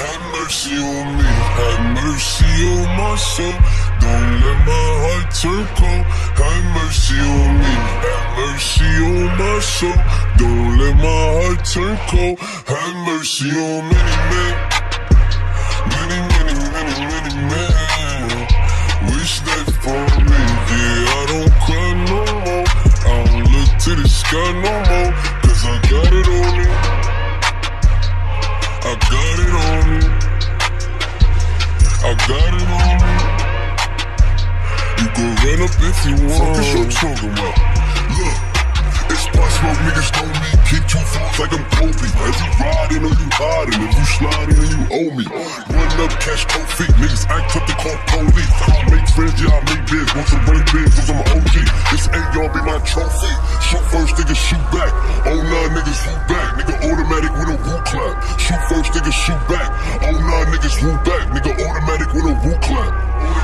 Have mercy on me, have mercy on my soul. Don't let my heart turn cold. Have mercy on me, have mercy on my soul. Don't let my heart turn cold. Have mercy on many men, many, many, many, many men. Wish that for me, yeah. I don't cry no more. I don't look to the sky no more, cause I got it on me. I got it on me. I got it on me. You can run up if you want. Fuck is you talking about? Look, it's Pop Smoke, niggas know me. Kick two fours like I'm Kobe. As you riding or you hiding, if you sliding then you owe me. Run up, catch cold feet. Niggas act up to call police. I don't make friends, yeah, I make bids. Want some running bids, cause I'm an OG. This ain't y'all be my trophy. Shoot first, nigga, shoot back. Oh, nah, niggas shoot back. Nigga, automatic with a woo clap. Shoot first, nigga, shoot back. Oh, nah, niggas woo back. Nigga, automatic with a woo clap.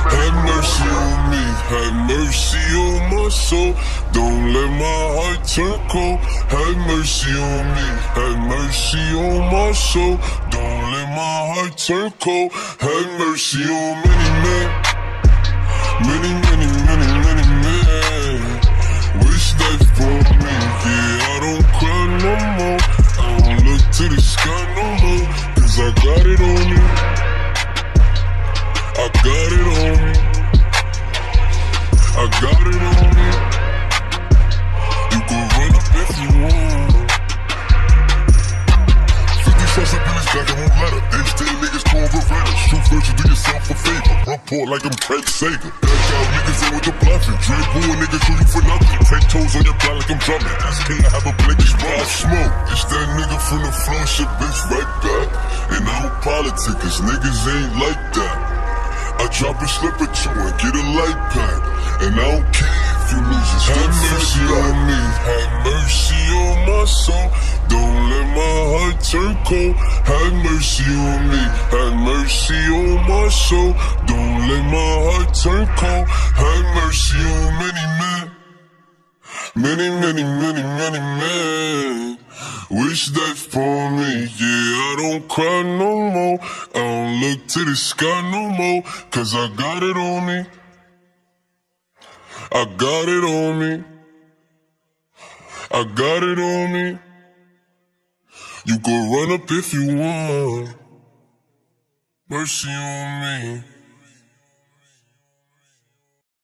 Have mercy on me, have mercy on my soul. Don't let my heart turn cold. Have mercy on me, have mercy on my soul. Don't let my heart turn cold. Have mercy on many men, many, many, many, many men. Wish that for me, yeah. I don't cry no more. To the sky no more. Cause I got it on me. Up in his back, I won't let her. They still niggas call Beretta. Shoot first, do yourself a favor. Report like I'm Craig Sager. Back out niggas in with the bluffing. Dread bull niggas shoot you for nothing. Ten toes on your block like I'm drumming. Ask can I have a blinkish ball smoke. It's that nigga from the floor, shit bitch right back. And I don't politic, cause niggas ain't like that. I drop a slip or two and get a light pack. And I don't care if you lose it. Have mercy cold. Have mercy on me, have mercy on my soul. Don't let my heart turn cold. Have mercy on many men. Many, many, many, many men wish that for me. Yeah, I don't cry no more. I don't look to the sky no more. Cause I got it on me. I got it on me. I got it on me. You can run up if you want. Mercy on me.